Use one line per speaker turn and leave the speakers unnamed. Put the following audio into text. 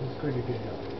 It's going to get out,